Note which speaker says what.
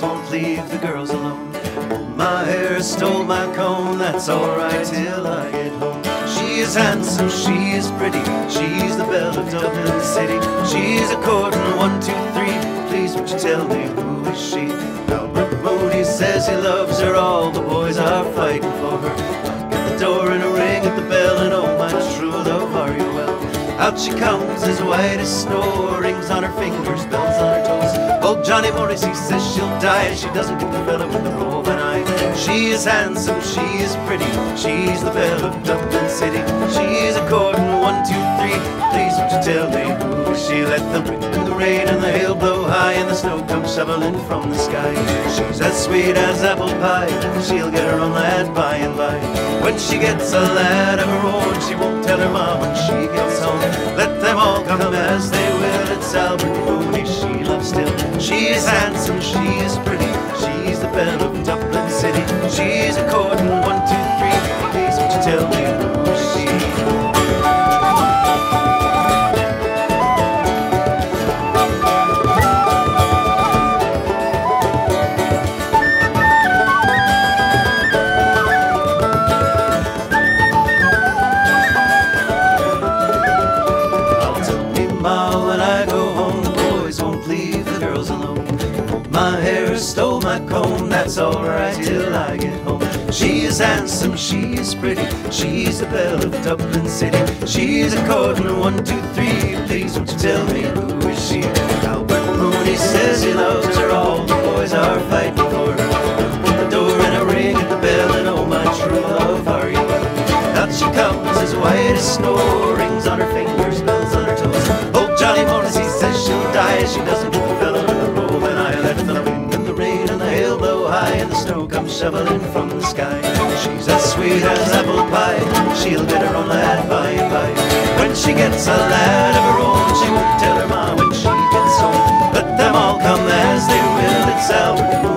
Speaker 1: the girls alone. My hair stole my comb, that's alright till I get home. She is handsome, she is pretty, she's the belle of Dublin City. She's a courting one, two, three. Please, would you tell me who is she? Albert Mooney says he loves her, all the boys are fighting for her. At the door and a ring at the bell, and oh my true love, are you well? Out she comes as white as snow, rings on her fingers, bells on her. Old Johnny Morris, he says she'll die she doesn't get the fella with the roving eye. She is handsome, she is pretty, she's the belle of Dublin City. She's a courting one, two, three. Please would you tell me who she? Let the wind and the rain and the hail blow high and the snow come shoveling from the sky. She's as sweet as apple pie, she'll get her own lad by and by. When she gets a lad of her own, she won't tell her mom when she gets home. Let them all come as they will. It's Albert She is handsome, girls alone. My hair stole my comb, that's alright till I get home. She is handsome, she is pretty, she's the belle of Dublin City. She's a courting one, two, three. Please won't you tell me who is she? Albert Mooney says he loves her, all the boys are fighting for her. The door and a ring at the bell, and oh my true love, are you? Out she comes as white as snow, rings on her fingers, bells on her toes. Old Johnny Morris, he says she'll die she doesn't comes shoveling from the sky. She's as sweet as apple pie, she'll get her own lad by and by. When she gets a lad of her own, she won't tell her ma when she gets home. Let them all come as they will, it's Mooney.